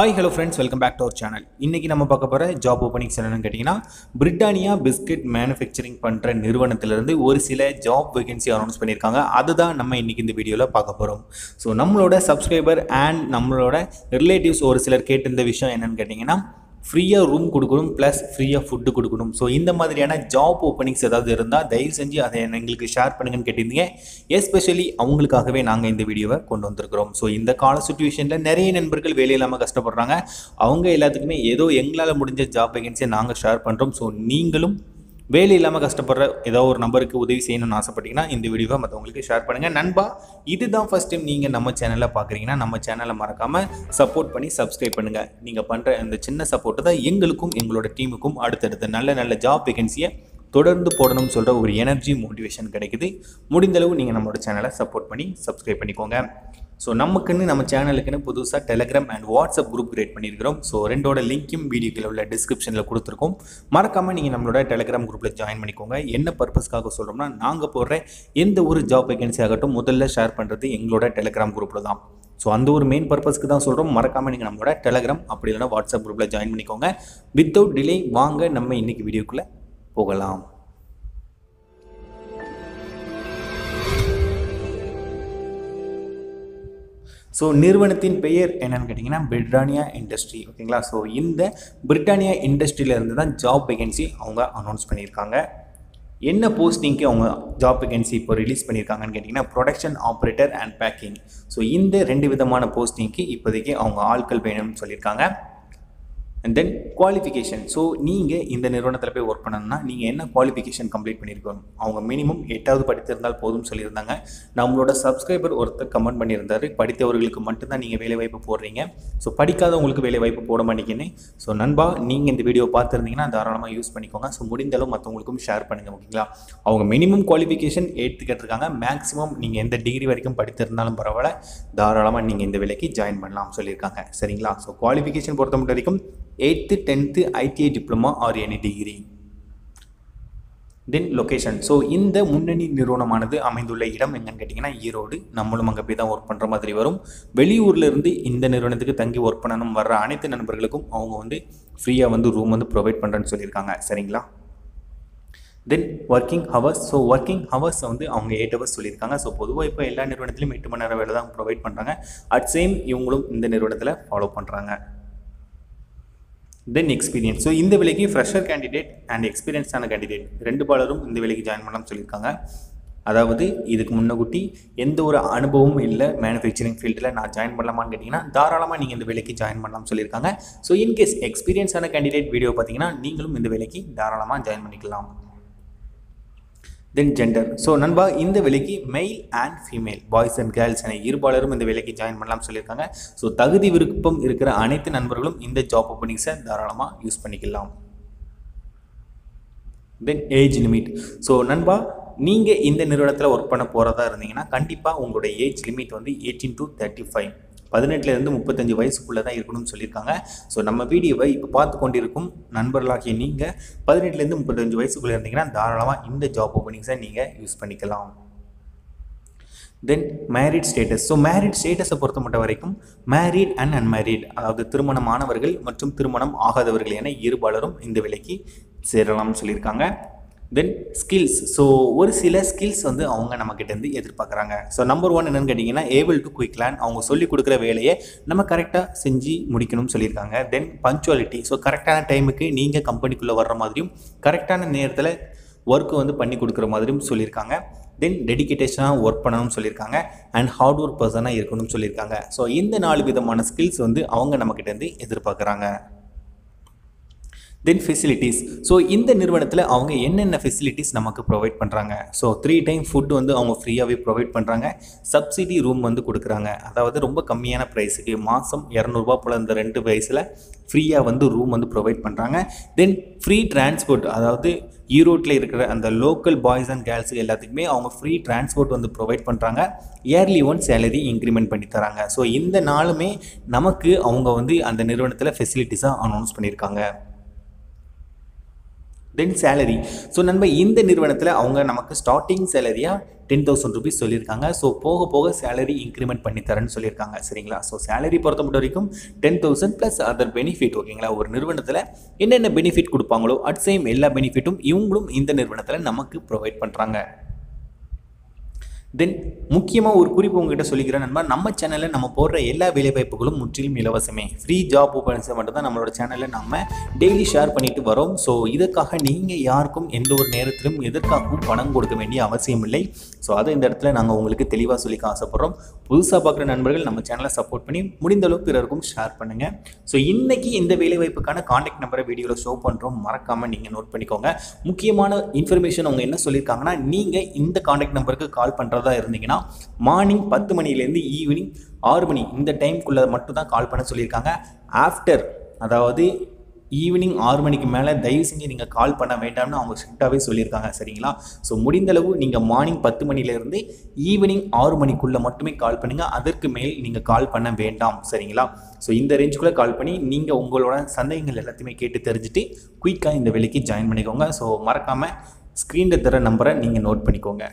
Hi hello friends welcome back to our channel இன்றைக்கி நம்ம பார்க்க போகிற ஜாப் ஓப்பனிங்ஸ் என்னென்னு கேட்டிங்கன்னா பிரிட்டானியா பிஸ்கட் மேனுஃபேக்சரிங் பண்ணுற நிறுவனத்திலிருந்து ஒரு சில ஜாப் வேகன்சி அனௌன்ஸ் பண்ணியிருக்காங்க. அதுதான் நம்ம இன்றைக்கி இந்த வீடியோவில் பார்க்க போகிறோம் ஸோ நம்மளோட சப்ஸ்கிரைபர் அண்ட் நம்மளோட ரிலேட்டிவ்ஸ் ஒரு சிலர் கேட்டிருந்த விஷயம் என்னென்னு கேட்டிங்கன்னா ஃப்ரீயாக ரூம் கொடுக்கணும் ப்ளஸ் ஃப்ரீயாக ஃபுட்டு கொடுக்கணும். ஸோ இந்த மாதிரியான ஜாப் ஓப்பனிங்ஸ் ஏதாவது இருந்தால் தயவு செஞ்சு அதை எங்களுக்கு ஷேர் பண்ணுங்கன்னு கேட்டிருந்தீங்க. எஸ்பெஷலி அவங்களுக்காகவே நாங்கள் இந்த வீடியோவை கொண்டு வந்திருக்கிறோம். ஸோ இந்த கால சுச்சுவேஷனில் நிறைய நண்பர்கள் வேலையில்லாமல் கஷ்டப்படுறாங்க. அவங்க எல்லாத்துக்குமே ஏதோ எங்களால் முடிஞ்ச ஜாப் வேகன்சியை நாங்கள் ஷேர் பண்ணுறோம் ஸோ நீங்களும் வேலை இல்லாமல் கஷ்டப்படுற ஏதோ ஒரு நம்பருக்கு உதவி செய்யணும்னு ஆசைப்பட்டீங்கன்னா இந்த வீடியோவை மற்றவங்களுக்கு ஷேர் பண்ணுங்கள் நண்பா இதுதான் ஃபஸ்ட் டைம் நீங்கள் நம்ம சேனலில் பார்க்குறீங்கன்னா நம்ம சேனலை மறக்காமல் சப்போர்ட் பண்ணி சப்ஸ்கிரைப் பண்ணுங்கள் நீங்கள் பண்ணுற இந்த சின்ன சப்போர்ட்டு தான் எங்களுக்கும் எங்களோட டீமுக்கும் அடுத்தடுத்த நல்ல நல்ல ஜாப் வேகன்சியை தொடர்ந்து போடணும்னு சொல்கிற ஒரு எனர்ஜி மோட்டிவேஷன் கிடைக்குது. முடிந்தளவு நீங்கள் நம்மளோட சேனலை சப்போர்ட் பண்ணி சப்ஸ்கிரைப் பண்ணிக்கோங்க. ஸோ நமக்குன்னு நம்ம சேனலுக்குன்னு புதுசாக Telegram and WhatsApp group create பண்ணியிருக்கிறோம். ஸோ ரெண்டோட லிங்க்கும் வீடியோக்கில் உள்ள டிஸ்கிரிப்ஷனில் கொடுத்துருக்கோம். மறக்காமல் நீங்கள் நம்மளோட டெலகிராம் குரூப்பில் ஜாயின் பண்ணிக்கோங்க. என்ன பர்பஸ்க்காக சொல்கிறோம்னா நாங்கள் போடுற எந்த ஒரு ஜாப் வேகன்சி ஆகட்டும் முதல்ல ஷேர் பண்ணுறது எங்களோட டெலகிராம் குரூப்பில் தான். ஸோ அந்த ஒரு மெயின் பர்பஸ்க்கு தான் சொல்கிறோம் மறக்காமல் நீங்கள் நம்மளோட டெலகிராம் அப்படி இல்லைனா வாட்ஸ்அப் குரூப்பில் ஜாயின் பண்ணிக்கோங்க. வித்தவுட் டிலே வாங்க நம்ம இன்றைக்கி வீடியோக்குள்ளே போகலாம். ஸோ நிறுவனத்தின் பெயர் என்னன்னு கேட்டிங்கன்னா பிரிட்டானியா இண்டஸ்ட்ரி ஓகேங்களா? ஸோ இந்த பிரிட்டானியா இண்டஸ்ட்ரியிலேருந்து தான் ஜாப் வேகன்சி அவங்க அனௌன்ஸ் பண்ணியிருக்காங்க. என்ன போஸ்டிங்க்கு அவங்க ஜாப் வேகன்சி இப்போ ரிலீஸ் பண்ணியிருக்காங்கன்னு கேட்டிங்கன்னா production operator and packing so இந்த ரெண்டு விதமான போஸ்டிங்க்கு இப்போதைக்கு அவங்க ஆட்கள் வேணும்னு சொல்லியிருக்காங்க. அண்ட் தென் குவாலிஃபிகேஷன் ஸோ நீங்கள் இந்த நிறுவனத்தில் போய் ஒர்க் பண்ணணும்னா நீங்கள் என்ன குவாலிஃபிகேஷன் கம்ப்ளீட் பண்ணியிருக்கணும் அவங்க மினிமம் எட்டாவது படித்திருந்தால் போதும் சொல்லியிருந்தாங்க. நம்மளோட சப்ஸ்கிரைபர் ஒருத்தர் கமெண்ட் பண்ணியிருந்தாரு. படித்தவர்களுக்கு மட்டும்தான் நீங்கள் வேலை வாய்ப்பு போடுறீங்க. ஸோ படிக்காதவங்களுக்கு வேலை வாய்ப்பு போட மாட்டேங்கன்னு ஸோ நண்பா நீங்கள் இந்த வீடியோ பார்த்துருந்தீங்கன்னா தாராளமாக யூஸ் பண்ணிக்கோங்க. ஸோ முடிந்தளவு மற்றவங்களுக்கும் ஷேர் பண்ணுங்கள் ஓகேங்களா அவங்க மினிமம் குவாலிஃபிகேஷன் எயித்து கேட்டிருக்காங்க மேக்ஸிமம் நீங்கள் எந்த டிகிரி வரைக்கும் படித்திருந்தாலும் பரவாயில்ல. தாராளமாக நீங்கள் இந்த வேலைக்கு ஜாயின் பண்ணலாம் சொல்லியிருக்காங்க. சரிங்களா? ஸோ குவாலிஃபிகேஷன் பொறுத்த மட்டும் வரைக்கும் eighth tenth ITI diploma or any degree then location so இந்த முன்னணி நிறுவனமானது அமைந்துள்ள இடம் எங்கன்னு கேட்டிங்கன்னா ஈரோடு. நம்மளும் அங்கே போய் தான் ஒர்க் பண்ணுற மாதிரி வரும். வெளியூர்லேருந்து இந்த நிறுவனத்துக்கு தங்கி ஒர்க் பண்ணணும். வர்ற அனைத்து நண்பர்களுக்கும் அவங்க வந்து ஃப்ரீயாக வந்து ரூம் வந்து ப்ரொவைட் பண்ணுறேன்னு சொல்லியிருக்காங்க. சரிங்களா? Then working hours so working hours வந்து அவங்க எயிட் ஹவர்ஸ் சொல்லியிருக்காங்க. ஸோ பொதுவாக இப்போ எல்லா நிறுவனத்திலும் எட்டு மணி நேரம் வேலை தான் ப்ரொவைட் பண்ணுறாங்க அட் சேம் இவங்களும் இந்த நிறுவனத்தில் ஃபாலோ பண்ணுறாங்க தென் எக்ஸ்பீரியன்ஸ் ஸோ இந்த வேலைக்கு ஃப்ரெஷர் கேண்டிடேட் அண்ட் எக்ஸ்பீரியன்ஸான கேண்டிடேட் ரெண்டு பாலரும் இந்த வேலைக்கு ஜாயின் பண்ணலாம் சொல்லியிருக்காங்க. அதாவது இதுக்கு முன்னகுட்டி எந்த ஒரு அனுபவமும் இல்லை மேனுஃபேக்சரிங் ஃபீல்டில் நான் ஜாயின் பண்ணலாமான்னு கேட்டிங்கன்னா தாராளமாக நீங்கள் இந்த வேலைக்கு ஜாயின் பண்ணலாம்னு சொல்லியிருக்காங்க. ஸோ இன்கேஸ் எக்ஸ்பீரியன்ஸான கேண்டிடேட் வீடியோ பார்த்தீங்கன்னா நீங்களும் இந்த வேலைக்கு தாராளமாக ஜாயின் பண்ணிக்கலாம். தென் ஜெண்டர் ஸோ நண்பா இந்த வேலைக்கு male and female boys and girls என இருபாலரும் இந்த வேலைக்கு ஜாயின் பண்ணலாம் சொல்லியிருக்காங்க. ஸோ தகுதி விருப்பம் இருக்கிற அனைத்து நண்பர்களும் இந்த ஜாப் ஓப்பனிங்ஸை தாராளமாக யூஸ் பண்ணிக்கலாம். தென் ஏஜ் லிமிட் ஸோ நண்பா நீங்கள் இந்த நிறுவனத்தில் ஒர்க் பண்ண போகிறதா இருந்தீங்கன்னா கண்டிப்பாக உங்களுடைய ஏஜ் லிமிட் வந்து எயிட்டீன் டு தேர்ட்டி ஃபைவ் பதினெட்டுலேருந்து முப்பத்தஞ்சு வயசுக்குள்ளே தான் இருக்கணும்னு சொல்லியிருக்காங்க. ஸோ நம்ம வீடியோவை இப்போ பார்த்து கொண்டிருக்கும் நண்பர்களாகிய நீங்கள் பதினெட்டுலேருந்து முப்பத்தஞ்சு வயசுக்குள்ளே இருந்தீங்கன்னா தாராளமாக இந்த ஜாப் ஓப்பனிங்ஸை நீங்கள் யூஸ் பண்ணிக்கலாம். Then married status so married ஸ்டேட்டஸை பொறுத்த மட்டும் வரைக்கும் மேரிட் அண்ட் அன்மேரிட் அதாவது திருமணமானவர்கள் மற்றும் திருமணம் ஆகாதவர்கள் என இருபாலரும் இந்த விலைக்கு சேரலாம்னு சொல்லியிருக்காங்க. தென் ஸ்கில்ஸ் ஸோ ஒரு சில ஸ்கில்ஸ் வந்து அவங்க நம்மக்கிட்டேருந்து எதிர்பார்க்குறாங்க. ஸோ நம்பர் ஒன் என்னென்னு கேட்டிங்கன்னா ஏபிள் டு குயிக் லேன் அவங்க சொல்லிக் கொடுக்குற வேலையை நம்ம கரெக்டாக செஞ்சு முடிக்கணும்னு சொல்லியிருக்காங்க. தென் பங்க்சுவாலிட்டி ஸோ கரெக்டான டைமுக்கு நீங்கள் கம்பெனிக்குள்ளே வர்ற மாதிரியும் கரெக்டான நேரத்தில் ஒர்க்கு வந்து பண்ணி கொடுக்குற மாதிரியும் சொல்லியிருக்காங்க. தென் டெடிக்கேட்டேஷனாக ஒர்க் பண்ணணும்னு சொல்லியிருக்காங்க. அண்ட் ஹார்ட் ஒர்க் பர்சனாக இருக்கணும்னு சொல்லியிருக்காங்க. ஸோ இந்த நாலு விதமான ஸ்கில்ஸ் வந்து அவங்க நம்மக்கிட்டேருந்து எதிர்பார்க்குறாங்க. தென் ஃபெசிலிட்டிஸ் ஸோ இந்த நிறுவனத்தில் அவங்க என்னென்ன ஃபெசிலிட்டிஸ் நமக்கு ப்ரொவைட் பண்ணுறாங்க ஸோ த்ரீ டைம் ஃபுட் வந்து அவங்க ஃப்ரீயாகவே ப்ரொவைட் பண்ணுறாங்க சப்சிடி ரூம் வந்து கொடுக்குறாங்க. அதாவது ரொம்ப கம்மியான ப்ரைஸுக்கு மாதம் இரநூறுபா போல் இந்த ரெண்டு வயசில் ஃப்ரீயாக வந்து ரூம் வந்து ப்ரொவைட் பண்ணுறாங்க தென் ஃப்ரீ டிரான்ஸ்போர்ட் அதாவது ஈரோட்டில் இருக்கிற அந்த லோக்கல் பாய்ஸ் அண்ட் கேர்ள்ஸுக்கு எல்லாத்துக்குமே அவங்க ஃப்ரீ டிரான்ஸ்போர்ட் வந்து ப்ரொவைட் பண்ணுறாங்க இயர்லி ஒன் சேலரி இன்க்ரிமெண்ட் பண்ணி தராங்க. ஸோ இந்த நாளுமே நமக்கு அவங்க வந்து அந்த நிறுவனத்தில் ஃபெசிலிட்டிஸாக அனௌன்ஸ் பண்ணியிருக்காங்க தென் சேலரி ஸோ நண்ப இந்த நிறுவனத்தில் அவங்க நமக்கு ஸ்டார்டிங் சேலரியாக டென் தௌசண்ட் ருபீஸ் சொல்லியிருக்காங்க. ஸோ போக போக சேலரி இன்க்ரிமெண்ட் பண்ணி தரேன்னு சொல்லியிருக்காங்க. சரிங்களா? ஸோ சேலரி பொறுத்த மட்டும் வரைக்கும் ten thousand plus other benefit ஓகேங்களா ஒரு நிறுவனத்தில் என்னென்ன பெனிஃபிட் கொடுப்பாங்களோ அட் சேம் எல்லா பெனிஃபிட்டும் இவங்களும் இந்த நிறுவனத்தில் நமக்கு ப்ரொவைட் பண்ணுறாங்க தென் முக்கியமாக ஒரு குறிப்பு உங்ககிட்ட சொல்லிக்கிறேன் நண்பா. நம்ம சேனலில் நம்ம போடுற எல்லா வேலைவாய்ப்புகளும் முற்றிலும் இலவசமே. ஃப்ரீ ஜாப் ஓப்பன்ஸை மட்டும் தான் நம்மளோட சேனலில் நம்ம டெய்லி ஷேர் பண்ணிட்டு வரோம். ஸோ இதுக்காக நீங்கள் யாருக்கும் எந்த ஒரு நேரத்திலும் எதற்காகவும் பணம் கொடுக்க வேண்டிய அவசியம் இல்லை. ஸோ அதை இந்த இடத்துல நாங்கள் உங்களுக்கு தெளிவாக சொல்லிக்க ஆசைப்பட்றோம். புதுசாக பார்க்குற நண்பர்கள் நம்ம சேனலை சப்போர்ட் பண்ணி முடிந்த அளவு பிறருக்கும் ஷேர் பண்ணுங்கள் ஸோ இன்றைக்கி இந்த வேலைவாய்ப்புக்கான காண்டாக்ட் நம்பரை வீடியோவில் ஷோ பண்ணுறோம் மறக்காமல் நீங்கள் நோட் பண்ணிக்கோங்க. முக்கியமான இன்ஃபர்மேஷன் அவங்க என்ன சொல்லியிருக்காங்கன்னா நீங்கள் இந்த காண்டாக்ட் நம்பருக்கு கால் பண்ணுறதா இருந்தீங்கன்னா மார்னிங் பத்து மணிலேருந்து ஈவினிங் ஆறு மணி இந்த டைம்குள்ளே மட்டும் தான் கால் பண்ண சொல்லியிருக்காங்க. ஆஃப்டர் அதாவது ஈவினிங் ஆறு மணிக்கு மேலே தயவு செஞ்சு நீங்கள் கால் பண்ண வேண்டாம்னு அவங்க ஸ்ட்ரிக்டாகவே சொல்லியிருக்காங்க சரிங்களா? ஸோ முடிந்தளவு நீங்கள் மார்னிங் பத்து மணிலேருந்து ஈவினிங் ஆறு மணிக்குள்ளே மட்டுமே கால் பண்ணுங்கள் அதற்கு மேல் நீங்கள் கால் பண்ண வேண்டாம் சரிங்களா? ஸோ இந்த ரேஞ்சுக்குள்ளே கால் பண்ணி நீங்கள் உங்களோட சந்தேகங்கள் எல்லாத்தையுமே கேட்டு தெரிஞ்சுட்டு குயிக்காக இந்த வேலைக்கு ஜாயின் பண்ணிக்கோங்க. ஸோ மறக்காமல் ஸ்க்ரீனில் தர நம்பரை நீங்கள் நோட் பண்ணிக்கோங்க.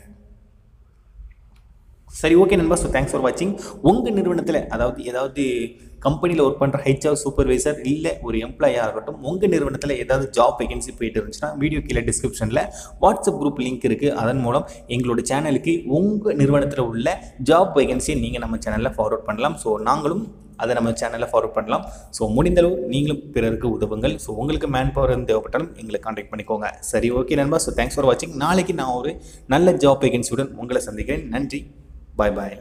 சரி ஓகே நண்பா. ஸோ தேங்க்ஸ் ஃபார் வாட்சிங் உங்கள் நிறுவனத்தில் அதாவது ஏதாவது கம்பெனியில் ஒர்க் பண்ணுற ஹெச்ஆர் சூப்பர்வைசர் இல்லை ஒரு எம்ப்ளாயாக இருக்கட்டும் உங்கள் நிறுவனத்தில் ஏதாவது ஜாப் வேகன்சி போயிட்டு இருந்துச்சுன்னா வீடியோ கீழே டிஸ்கிரிப்ஷனில் வாட்ஸ்அப் குரூப் லிங்க் இருக்குது அதன் மூலம் எங்களோட சேனலுக்கு உங்கள் நிறுவனத்தில் உள்ள ஜாப் வேகன்சியை நீங்கள் நம்ம சேனலில் ஃபார்வர்ட் பண்ணலாம். ஸோ நாங்களும் அதை நம்ம சேனலில் ஃபார்வர்ட் பண்ணலாம். ஸோ முடிந்தளவு நீங்களும் பிறருக்கு உதவுங்கள். ஸோ உங்களுக்கு மேன் பவர் தேவைப்பட்டாலும் எங்களை காண்டாக்ட் பண்ணிக்கோங்க. சரி ஓகே நண்பா. ஸோ தேங்க்ஸ் ஃபார் வாட்சிங் நாளைக்கு நான் ஒரு நல்ல ஜாப் வேகன்சியுடன் உங்களை சந்திக்கிறேன். நன்றி. பாய் பாய்